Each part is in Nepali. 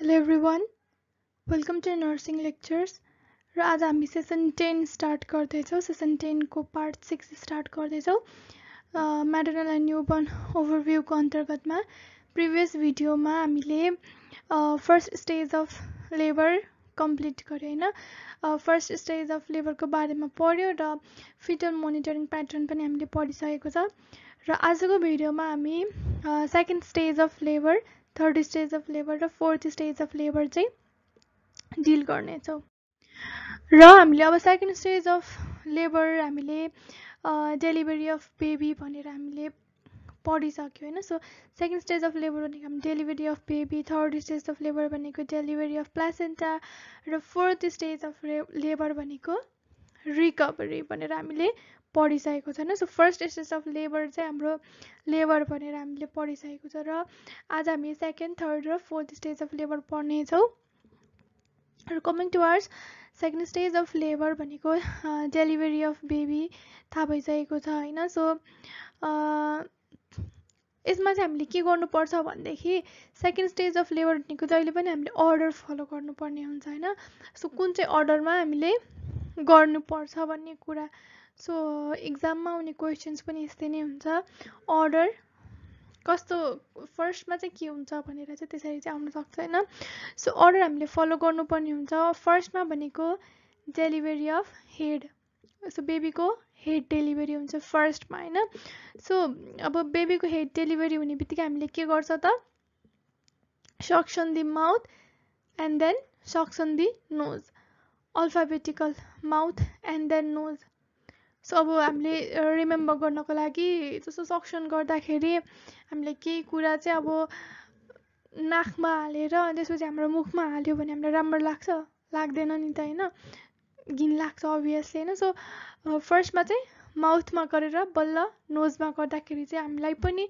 Hello everyone welcome to nursing lectures र आज हामी सेसन टेन स्टार्ट गर्दैछौँ. सेसन टेनको पार्ट सिक्स स्टार्ट गर्दैछौँ। म्याटरनल एन्ड न्युबर्न ओभरभ्यूको अन्तर्गतमा प्रिभियस भिडियोमा हामीले first stage of labour complete गऱ्यो होइन? फर्स्ट स्टेज अफ लेबरको बारेमा पढ्यो र फिटल मोनिटरिङ प्याटर्न पनि हामीले पढिसकेको छ। र आजको भिडियोमा हामी second stage of labour third stage of labour र फोर्थ स्टेज अफ लेबर चाहिँ डिल गर्नेछौँ। र हामीले अब सेकेन्ड स्टेज अफ लेबर हामीले डेलिभरी अफ बेबी भनेर हामीले पढिसक्यो होइन। So second stage of labour भनेको हामी delivery of baby third stage of labour भनेको डेलिभरी अफ प्लासेन्टा र फोर्थ स्टेज अफ लेबर भनेको रिकभरी भनेर हामीले पढिसकेको छैन। So first stage of labour चाहिँ हाम्रो लेबर भनेर हामीले पढिसकेको छ र आज हामी सेकेन्ड थर्ड र फोर्थ स्टेज अफ लेबर पढ्नेछौँ। र coming to second stage of labour भनेको डेलिभरी अफ बेबी थाहा भइसकेको छ होइन? सो यसमा चाहिँ हामीले के गर्नुपर्छ भनेदेखि सेकेन्ड स्टेज अफ लेबर भनेको जहिले पनि हामीले अर्डर फलो गर्नुपर्ने हुन्छ होइन? सो कुन चाहिँ अर्डरमा हामीले गर्नुपर्छ भन्ने कुरा सो इक्जाममा आउने क्वेसन्स पनि यस्तै नै हुन्छ। अर्डर कस्तो फर्स्टमा चाहिँ के हुन्छ भनेर चाहिँ त्यसरी चाहिँ आउनसक्छ होइन? सो अर्डर हामीले फलो गर्नुपर्ने हुन्छ। फर्स्टमा भनेको डेलिभरी अफ हेड सो बेबीको हेड डेलिभरी हुन्छ फर्स्टमा होइन? सो अब बेबीको हेड डेलिभरी हुने बित्तिकै हामीले के गर्छ त? Suction the mouth and then suction the nose alphabetical mouth and then nose so अब हामीले रिमेम्बर गर्नको लागि जस्तो सक्सन गर्दाखेरि हामीले केही कुरा चाहिँ अब नाकमा हालेर त्यसपछि हाम्रो मुखमा हाल्यो भने हामीलाई राम्रो लाग्छ? लाग्दैन नि त होइन? घिन लाग्छ अभियसली होइन? सो फर्स्टमा चाहिँ माउथमा गरेर बल्ल नोजमा गर्दाखेरि चाहिँ हामीलाई पनि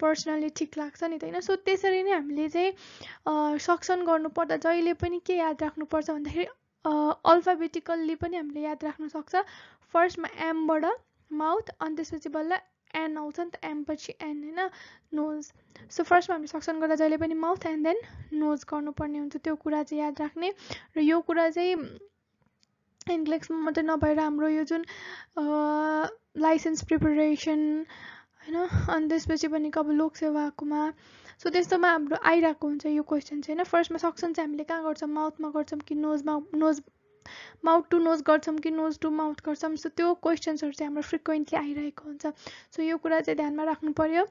पर्सनली ठिक लाग्छ नि त होइन? सो त्यसरी नै हामीले चाहिँ सक्सन गर्नुपर्दा जहिले पनि के याद राख्नुपर्छ भन्दाखेरि अल्फाबेटिकल्ली पनि हामीले याद राख्न सक्छ। फर्स्टमा एमबाट माउथ अनि त्यसपछि बल्ल एन आउँछ नि त एमपछि एन होइन? नोज। सो फर्स्टमा हामीले सक्सन गर्दा जहिले पनि माउथ एन्ड देन नोज गर्नुपर्ने हुन्छ त्यो कुरा चाहिँ याद राख्ने। र यो कुरा चाहिँ इन्ग्लेक्समा मात्रै नभएर हाम्रो यो जुन लाइसेन्स प्रिपरेसन होइन? अनि त्यसपछि भनेको अब लोकसेवाकोमा सो त्यस्तोमा हाम्रो आइरहेको हुन्छ यो क्वेसन चाहिँ होइन? फर्स्टमा सक्सन चाहिँ हामीले कहाँ गर्छौँ? माउथमा गर्छौँ कि नोजमा? नोज माउथ टु नोज गर्छौँ कि नोज टु माउथ गर्छौँ? सो त्यो क्वेसन्सहरू चाहिँ हाम्रो फ्रिक्वेन्टली आइरहेको हुन्छ। सो यो कुरा चाहिँ ध्यानमा राख्नु पऱ्यो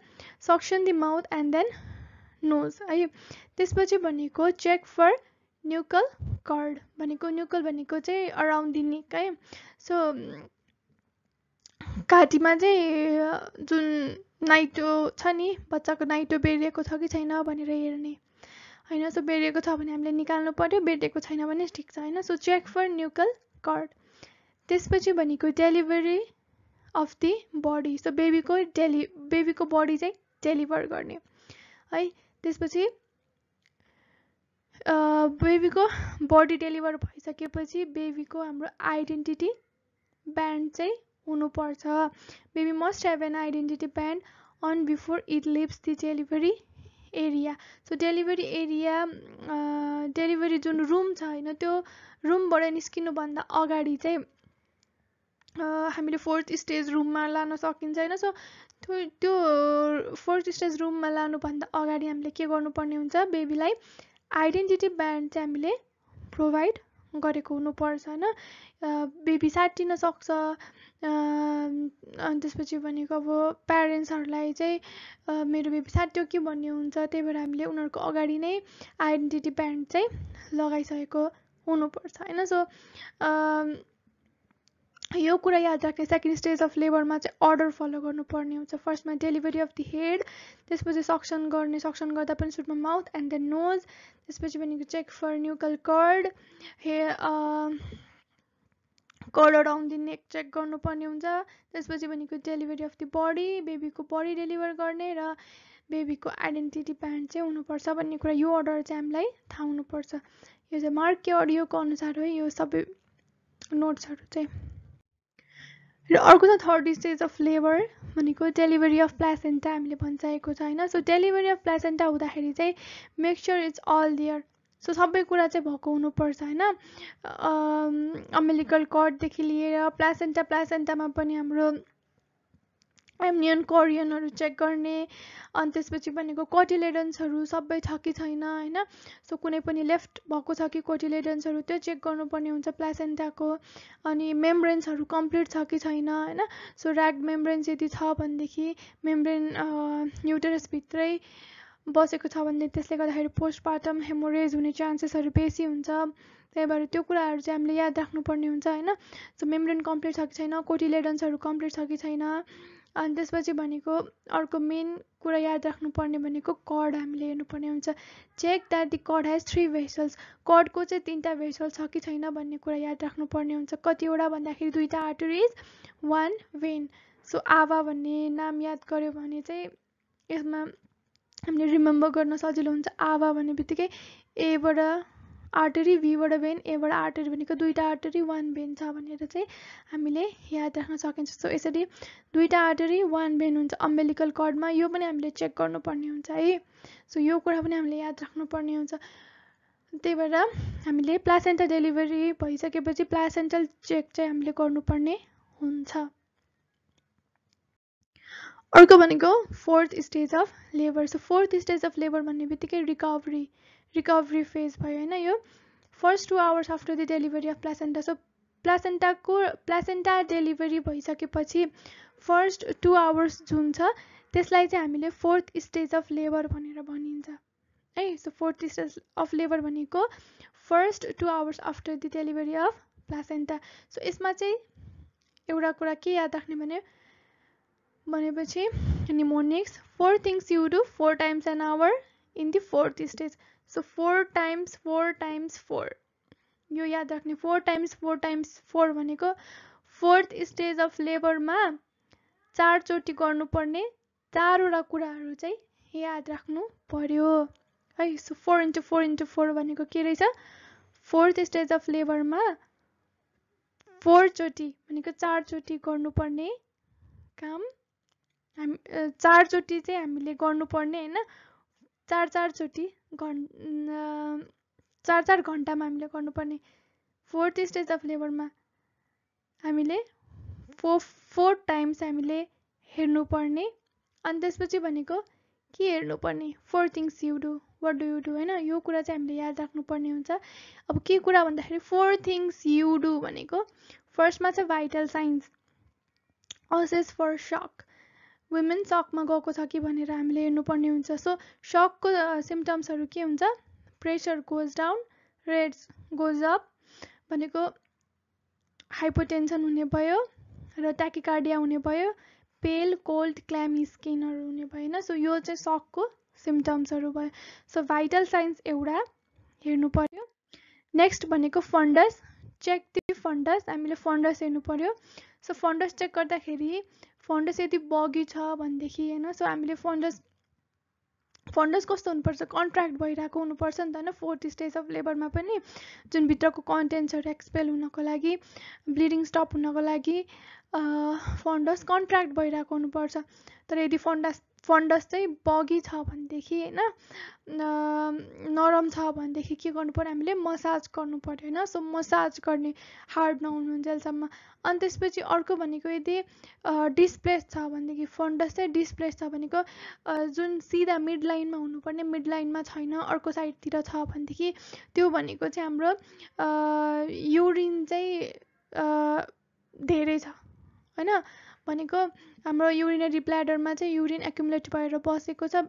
suction the mouth and then nose है? त्यसपछि भनेको चेक फर न्युकल कर्ड भनेको न्युकल भनेको चाहिँ अराउन्ड दि निक है? सो घाँटीमा चाहिँ जुन नाइटो छ नि बच्चाको नाइटो बेरिएको छ कि छैन भनेर हेर्ने। होइन सो बेरिएको छ भने हामीले निकाल्नु पऱ्यो बेरिएको छैन भने ठिक छ होइन? So check for nuchal cord त्यसपछि भनेको delivery of the body so बेबीको डेलि बेबीको बडी चाहिँ डेलिभर गर्ने है। त्यसपछि बेबीको बडी डेलिभर भइसकेपछि बेबीको हाम्रो आइडेन्टिटी ब्यान्ड चाहिँ हुनुपर्छ। Baby must have an identity band on before it leaves the delivery area so delivery area delivery जुन रुम छ होइन त्यो रुमबाट निस्किनुभन्दा अगाडि चाहिँ हामीले फोर्थ स्टेज रुममा लान सकिन्छ होइन। सो त्यो त्यो फोर्थ स्टेज रुममा लानुभन्दा अगाडि हामीले के गर्नुपर्ने हुन्छ बेबीलाई आइडेन्टिटी ब्यान्ड चाहिँ हामीले प्रोभाइड गरेको हुनुपर्छ होइन? बेबी साटिन सक्छ अनि त्यसपछि भनेको अब प्यारेन्ट्सहरूलाई चाहिँ मेरो बेबी साट्यो के भन्ने हुन्छ त्यही भएर हामीले उनीहरूको अगाडि नै आइडेन्टिटी ब्यान्ड चाहिँ लगाइसकेको हुनुपर्छ होइन? सो यो कुरा याद राख्ने सेकेन्ड स्टेज अफ लेबरमा चाहिँ अर्डर फलो गर्नुपर्ने हुन्छ। फर्स्टमा डेलिभरी अफ दि हेड त्यसपछि सक्सन गर्ने सक्सन गर्दा पनि सुरुमा माउथ एन्ड देन नोज त्यसपछि भनेको चेक फर न्युकल कर्ड हे cord around the neck check गर्नुपर्ने हुन्छ। त्यसपछि भनेको डेलिभरी अफ दि बडी बेबीको बडी डेलिभर गर्ने र बेबीको आइडेन्टिटी प्यान्ट चाहिँ हुनुपर्छ भन्ने कुरा यो अर्डर चाहिँ हामीलाई थाहा हुनुपर्छ। यो चाहिँ मार्के अडियोको अनुसार हो यो सबै नोट्सहरू चाहिँ। र अर्को छ थर्ड स्टेज अफ लेबर भनेको डेलिभरी अफ प्लासेन्टा हामीले भनिसकेको छ होइन? सो डेलिभरी अफ प्लासेन्टा हुँदाखेरि चाहिँ make sure it's all there so सबै कुरा चाहिँ भएको हुनुपर्छ होइन? अमेलिकल कर्डदेखि लिएर प्लासेन्टा प्लासेन्टामा पनि हाम्रो एमनियन कोरियनहरू चेक गर्ने अनि त्यसपछि भनेको कोटिलेडन्सहरू सबै छ कि छैन होइन? सो कुनै पनि लेफ्ट भएको छ कि कोटिलेडन्सहरू त्यो चेक गर्नुपर्ने हुन्छ प्लासेन्टाको अनि मेम्ब्रेन्सहरू कम्प्लिट छ कि छैन होइन? सो ऱ्याग मेम्ब्रेन्स यदि छ भनेदेखि मेम्ब्रेन युटरसभित्रै बसेको छ भने त्यसले गर्दाखेरि पोस्टपार्टम हेमोरेज हुने चान्सेसहरू बेसी हुन्छ। त्यही भएर त्यो कुराहरू चाहिँ हामीले याद राख्नुपर्ने हुन्छ होइन? सो मेम्ब्रेन कम्प्लिट छ कि छैन कोटिलेडन्सहरू कम्प्लिट छ कि छैन अनि त्यसपछि भनेको अर्को मेन कुरा याद राख्नुपर्ने भनेको कड हामीले हेर्नुपर्ने हुन्छ। Check that the cord has three vessels कडको चाहिँ तिनवटा भेसल छ कि छैन भन्ने कुरा याद राख्नुपर्ने हुन्छ। कतिवटा भन्दाखेरि दुईवटा आर्टरिज वान भेन सो आवा भन्ने नाम याद गऱ्यो भने चाहिँ यसमा हामीले रिमेम्बर गर्न सजिलो हुन्छ। आवा भन्ने बित्तिकै एबाट आर्टरी भीबाट भेन एबाट आर्टरी भनेको दुईवटा आर्टरी वान भेन छ भनेर चाहिँ हामीले याद राख्न सकिन्छ सो यसरी दुईवटा आर्टरी वान भेन हुन्छ अम्बेलिकल कर्डमा यो पनि हामीले चेक गर्नुपर्ने हुन्छ है सो यो कुरा पनि हामीले याद राख्नुपर्ने हुन्छ त्यही भएर हामीले प्लासेन्टल डेलिभरी भइसकेपछि प्लासेन्टल चेक चाहिँ हामीले गर्नुपर्ने हुन्छ अर्को भनेको fourth stage of labour so fourth stage of labour भन्ने बित्तिकै रिकभरी रिकभरी फेज भयो होइन यो? First two hours after the delivery of placenta so प्लासेन्टाको placenta delivery भइसकेपछि फर्स्ट टु आवर्स जुन छ त्यसलाई चाहिँ हामीले फोर्थ स्टेज अफ लेबर भनेर भनिन्छ। है so fourth stage of labour भनेको first two hours after the delivery of placenta so यसमा चाहिँ एउटा कुरा के याद राख्ने भने भनेपछि mnemonics four things you do four times an hour in the fourth stage so four times four times four यो याद राख्ने four times four times four भनेको फोर्थ स्टेज अफ लेबरमा चारचोटि गर्नुपर्ने चारवटा कुराहरू चाहिँ याद राख्नु पर्यो। है so four into four into four भनेको के रहेछ? फोर्थ स्टेज अफ लेबरमा फोरचोटि भनेको चारचोटि गर्नुपर्ने काम हामी चारचोटि चाहिँ हामीले गर्नुपर्ने होइन? चार चारचोटि घन् चार चार घन्टामा हामीले गर्नुपर्ने फोर्थ स्टेज अफ लेबरमा हामीले फो फोर टाइम्स हामीले हेर्नुपर्ने अनि त्यसपछि भनेको के हेर्नुपर्ने? Four things you do what do you do होइन यो कुरा चाहिँ हामीले याद राख्नुपर्ने हुन्छ। अब के कुरा भन्दाखेरि फोर थिङ्स यु डु भनेको फर्स्टमा चाहिँ vital signs assess for shock women सकमा गएको छ कि भनेर हामीले हेर्नुपर्ने हुन्छ। सो सकको सिम्टम्सहरू के हुन्छ? Pressure goes down rates goes up भनेको हाइपोटेन्सन हुने भयो र ट्याकिकार्डिया हुने भयो पेल कोल्ड क्ल्यामी स्किनहरू हुने भयो होइन सो यो चाहिँ सकको सिम्टम्सहरू भयो। सो भाइटल साइन्स एउटा हेर्नु पर्यो नेक्स्ट भनेको फन्डस चेक दि फन्डस हामीले फन्डस हेर्नु पर्यो सो फन्डस चेक गर्दाखेरि फन्डस यदि बगी छ भनेदेखि होइन? सो हामीले फन्डस फन्डस कस्तो हुनुपर्छ? कन्ट्र्याक्ट भइरहेको हुनुपर्छ नि त होइन? फोर्थ स्टेज अफ लेबरमा पनि जुन भित्रको कन्टेन्ट्सहरू एक्सपेल हुनको लागि ब्लिडिङ स्टप हुनको लागि फन्डस कन्ट्र्याक्ट भइरहेको हुनुपर्छ। तर यदि फन्डस फन्डस चाहिँ बगी छ भनेदेखि होइन नरम छ भनेदेखि के गर्नु पऱ्यो हामीले मसाज गर्नु पऱ्यो होइन? सो मसाज गर्ने हार्ड नहुनुन्जेलसम्म अनि त्यसपछि अर्को भनेको यदि डिस्प्लेस छ भनेदेखि फन्डस चाहिँ डिस्प्लेस छ भनेको जुन सिधा मिड लाइनमा हुनुपर्ने मिड लाइनमा छैन अर्को साइडतिर छ भनेदेखि त्यो भनेको चाहिँ हाम्रो युरिन चाहिँ धेरै छ होइन? भनेको हाम्रो युरिनरी ब्ल्याडरमा चाहिँ युरिन एकुमुलेट भएर बसेको छ।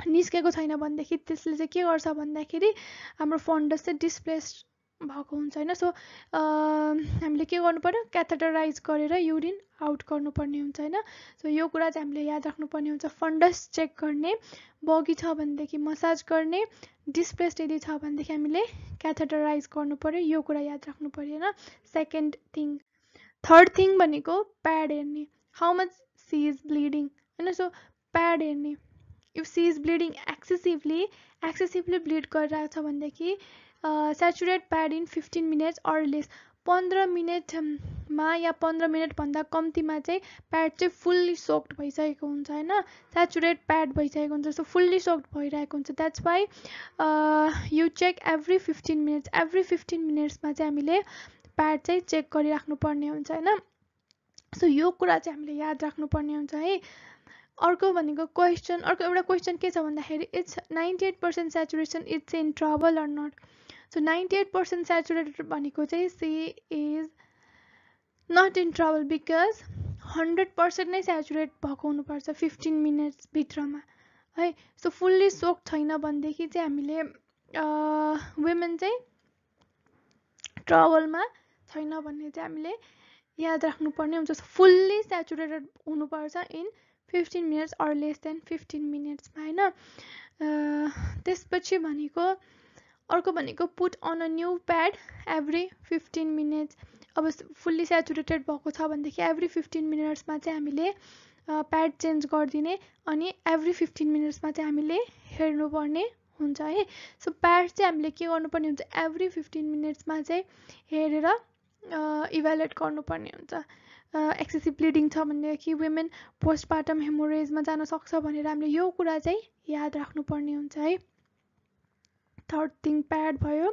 निस्केको छैन भनेदेखि त्यसले चाहिँ के गर्छ भन्दाखेरि हाम्रो फन्डस चाहिँ डिस्प्लेस भएको हुन्छ होइन। सो हामीले के गर्नु पऱ्यो क्याथेटराइज गरेर युरिन आउट गर्नुपर्ने हुन्छ होइन। सो यो कुरा चाहिँ हामीले याद राख्नुपर्ने हुन्छ। फन्डस चेक गर्ने बगी छ भनेदेखि मसाज गर्ने डिस्प्लेस यदि छ भनेदेखि हामीले क्याथेटराइज गर्नु पऱ्यो यो कुरा याद राख्नु पऱ्यो होइन। सेकेन्ड थिङ थर्ड थिङ भनेको प्याड हेर्ने how much she is bleeding होइन सो प्याड हेर्ने if she is bleeding excessively excessively bleed गरिरहेको छ भनेदेखि saturate pad in fifteen minutes or less पन्ध्र मिनटमा या पन्ध्र मिनटभन्दा कम्तीमा चाहिँ प्याड चाहिँ फुल्ली सोक्ड भइसकेको हुन्छ होइन? सेचुरेट प्याड भइसकेको हुन्छ सो फुल्ली सोक्ड भइरहेको हुन्छ। That's why you check every fifteen minutes every fifteen मिनट्समा चाहिँ हामीले प्याड चाहिँ चेक गरिराख्नु पर्ने हुन्छ होइन? सो यो कुरा चाहिँ हामीले याद राख्नुपर्ने हुन्छ है? अर्को भनेको क्वेसन अर्को एउटा क्वेसन के छ भन्दाखेरि it's ninety eight percent saturation it's in trouble or not so ninety eight percent saturated भनेको चाहिँ she is not in trouble because hundred percent नै सेचुरेट भएको हुनुपर्छ फिफ्टिन मिनट्सभित्रमा है? सो फुल्ली सोक छैन भनेदेखि चाहिँ हामीले वुमेन चाहिँ ट्रबलमा छैन भन्ने चाहिँ हामीले याद राख्नुपर्ने हुन्छ। फुल्ली सेचुरेटेड हुनुपर्छ in fifteen minutes or less than fifteen मिनट्समा होइन? त्यसपछि भनेको अर्को भनेको put on a new pad every fifteen minutes अब फुल्ली सेचुरेटेड भएको छ भनेदेखि एभ्री फिफ्टिन मिनट्समा चाहिँ हामीले प्याड चेन्ज गरिदिने अनि एभ्री फिफ्टिन मिनट्समा चाहिँ हामीले हेर्नुपर्ने हुन्छ है। सो प्याड चाहिँ हामीले के गर्नुपर्ने हुन्छ? एभ्री फिफ्टिन मिनट्समा चाहिँ हेरेर इभ्यालुएट गर्नुपर्ने हुन्छ। एक्सेसिभ ब्लिडिङ छ भनेदेखि वुमेन पोस्टपार्टम हेमोरेजमा जान सक्छ भनेर हामीले यो कुरा चाहिँ याद राख्नुपर्ने हुन्छ है। थर्ड थिङ प्याड भयो।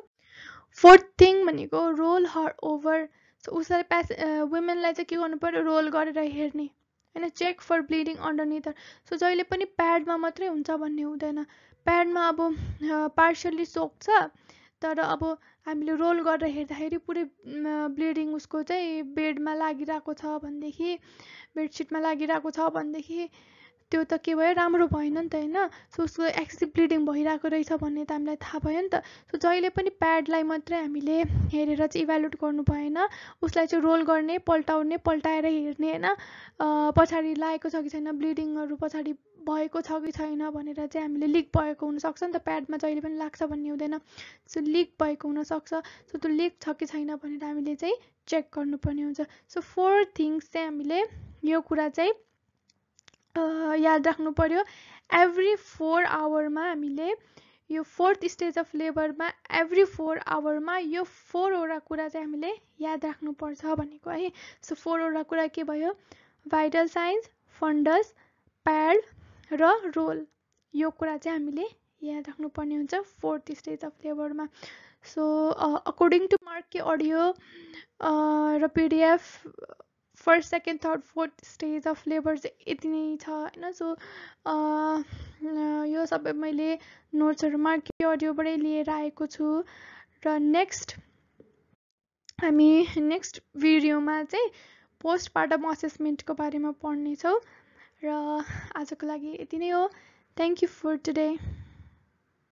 फोर्थ थिङ भनेको रोल हर ओभर सो उसलाई प्यास वुमेनलाई चाहिँ के गर्नु पऱ्यो? रोल गरेर हेर्ने। होइन check for bleeding underneath so जहिले पनि प्याडमा मात्रै हुन्छ भन्ने हुँदैन। प्याडमा अब पार्सियल्ली सोक्छ तर अब हामीले रोल गरेर हेर्दाखेरि पुरै ब्लिडिङ उसको चाहिँ बेडमा लागिरहेको छ भनेदेखि बेडसिटमा लागिरहेको छ भनेदेखि त्यो त के भयो राम्रो भएन नि त होइन। सो उसको एक्सेसिभ ब्लिडिङ भइरहेको रहेछ भन्ने त हामीलाई थाहा भयो नि त। सो जहिले पनि प्याडलाई मात्रै हामीले हेरेर चाहिँ इभ्यालुएट गर्नु भएन। उसलाई चाहिँ रोल गर्ने पल्टाउने पल्टाएर हेर्ने होइन। पछाडि लागेको छ कि छैन ब्लिडिङहरू पछाडि भएको छ कि छैन भनेर चाहिँ हामीले लिक भएको हुनसक्छ नि त प्याडमा जहिले पनि लाग्छ भन्ने हुँदैन। सो लिक भएको हुनसक्छ। सो त्यो लिक छ कि छैन भनेर हामीले चाहिँ चेक गर्नुपर्ने हुन्छ। सो फोर थिङ्स चाहिँ हामीले यो कुरा चाहिँ याद राख्नु पर्यो। एभ्री फोर आवरमा हामीले यो फोर्थ स्टेज अफ लेबरमा एभ्री फोर आवरमा यो फोरवटा कुरा चाहिँ हामीले याद राख्नुपर्छ भनेको है। सो फोरवटा कुरा के भयो? भाइटल साइन्स फन्डस प्याड र रोल यो कुरा चाहिँ हामीले याद राख्नुपर्ने हुन्छ फोर्थ स्टेज अफ लेबरमा। सो अकोर्डिङ टु मार्क के अडियो र PDF first second third fourth stage of labour चाहिँ यति नै छ होइन? सो यो सबै मैले नोट्सहरू मार्के अडियोबाटै लिएर आएको छु। र नेक्स्ट हामी नेक्स्ट भिडियोमा चाहिँ पोस्टपार्टम असेसमेन्टको बारेमा पढ्नेछौँ। र आजको लागि यति नै हो। Thank you for today